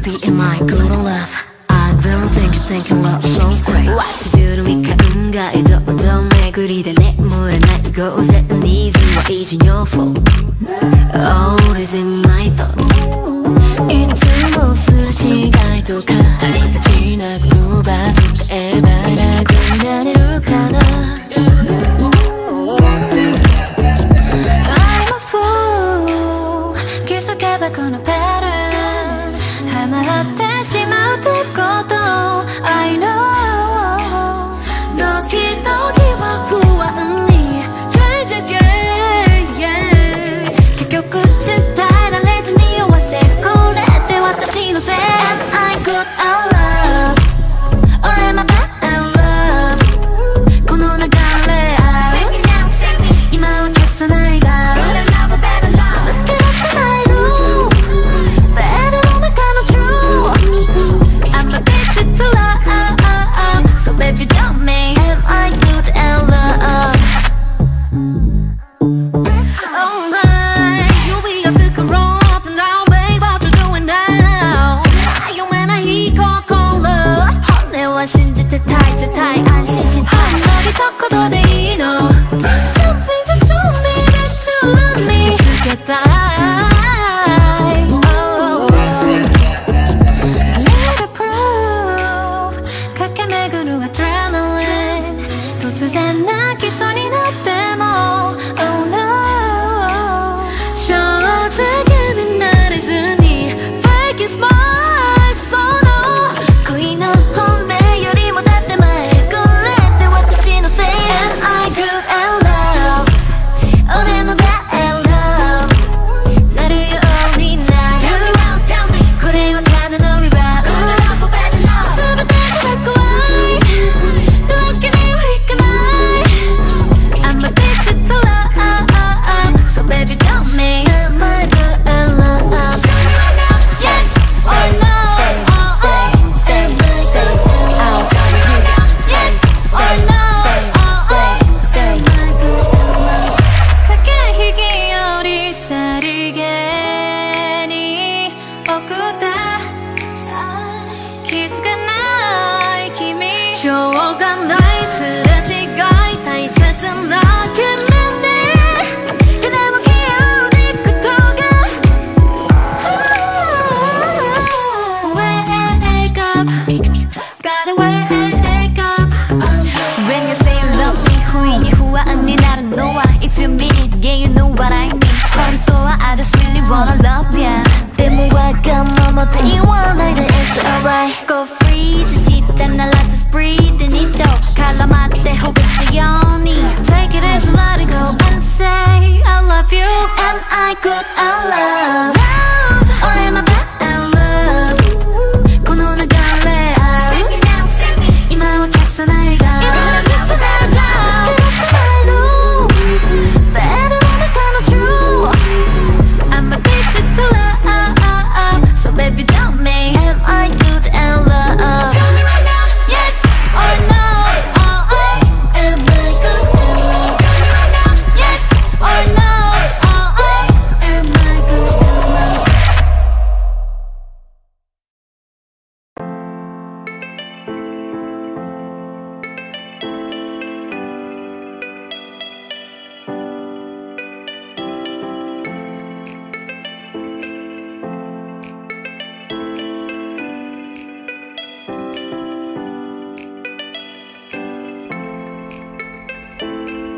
baby am I good or love I've been thinking thinking love so great What you do to me か運がいどど巡りで眠らない午前ニーズは is your fault All is in my thoughts いつもすれ違いとかありがちな言葉伝えば楽になれる que son la mate Take it easy, let it go and say I love you And I could, allow love